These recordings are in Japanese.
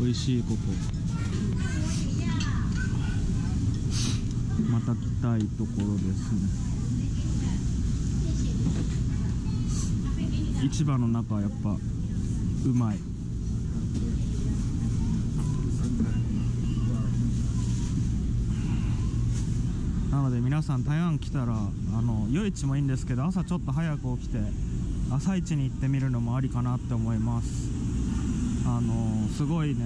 美味しいここまた来たいところですね。市場の中はやっぱうまい。なので皆さん台湾来たらあの夜市もいいんですけど朝ちょっと早く起きて朝市に行ってみるのもありかなって思います。あのすごいね。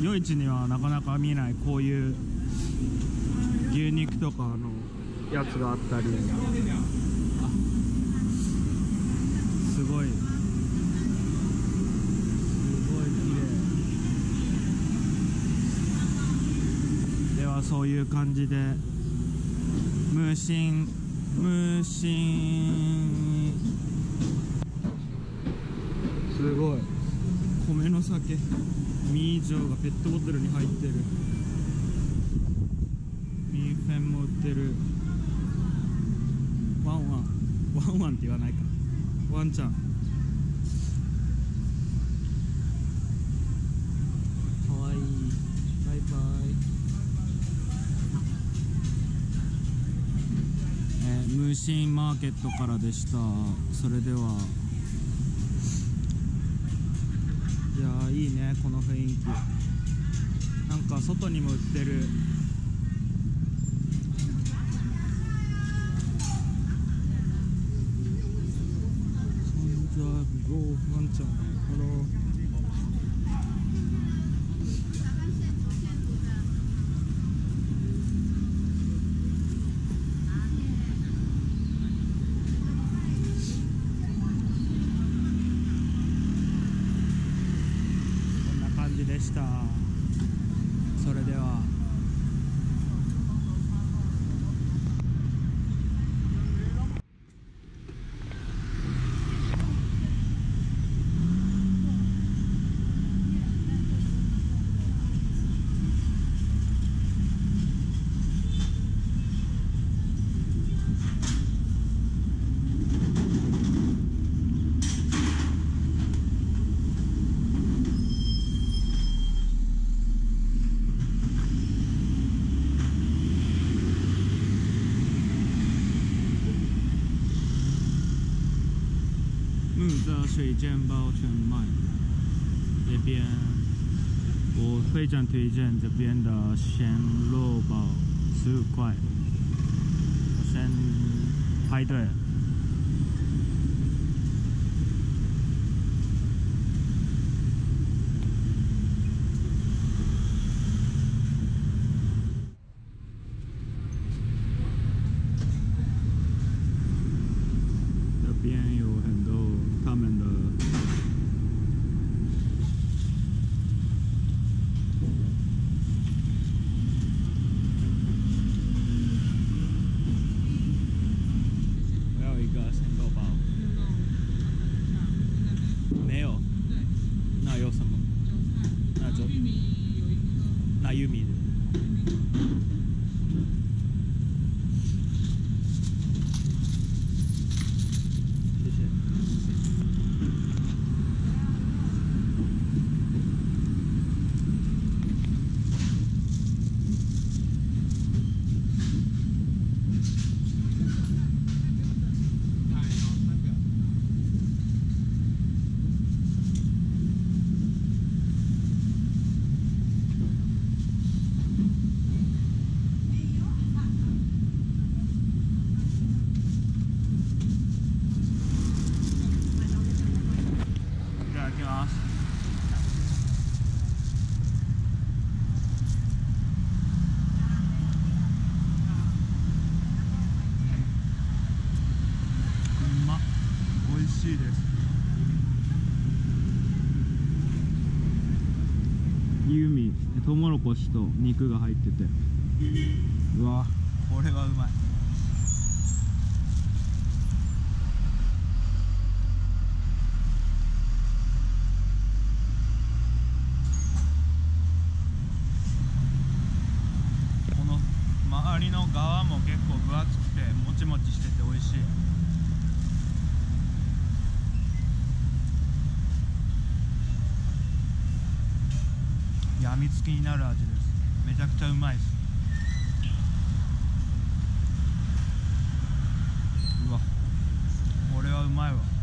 夜市にはなかなか見ないこういう牛肉とかのやつがあったり。すごい。すごい綺麗。ではそういう感じで。無心無心すごい。米の酒。ミージョーがペットボトルに入ってる。ミーフェンも売ってる。ワンワン。ワンワンって言わないか。ワンちゃん。かわいい。バイバイ。えー、無心マーケットからでした。それでは。いやーいいねこの雰囲気。なんか外にも売ってる。じゃあゴーワンちゃんハローでした。それでは。木泽水煎包全卖。这边我非常推荐这边的鲜肉包，十五块。先排队。male. モロコシと肉が入ってて。うわこれはうまい。みつきになる味です。めちゃくちゃうまいです。うわ。これはうまいわ。